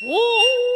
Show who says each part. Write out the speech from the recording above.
Speaker 1: て